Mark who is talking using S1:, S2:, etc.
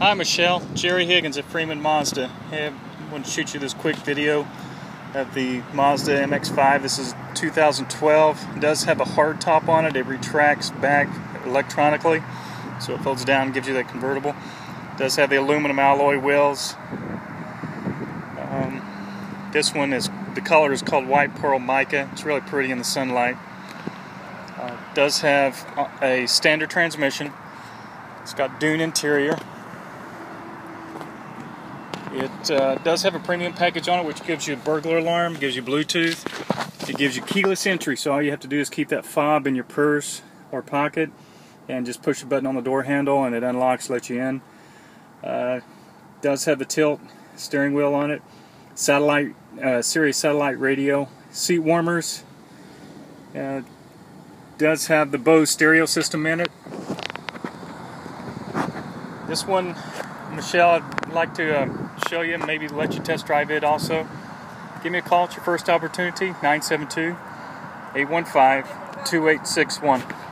S1: Hi Michelle, Jerry Higgins at Freeman Mazda. Hey, I want to shoot you this quick video of the Mazda MX-5. This is 2012. It does have a hard top on it. It retracts back electronically, so it folds down and gives you that convertible. It does have the aluminum alloy wheels. Um, this one is the color is called white pearl mica. It's really pretty in the sunlight. Uh, does have a standard transmission. It's got dune interior. It uh, does have a premium package on it, which gives you a burglar alarm, gives you Bluetooth, it gives you keyless entry. So all you have to do is keep that fob in your purse or pocket, and just push the button on the door handle, and it unlocks, lets you in. Uh, does have a tilt steering wheel on it, satellite, uh, Sirius satellite radio, seat warmers. Uh, does have the Bose stereo system in it. This one, Michelle, I'd like to uh, show you, maybe let you test drive it also. Give me a call at your first opportunity, 972 815 2861.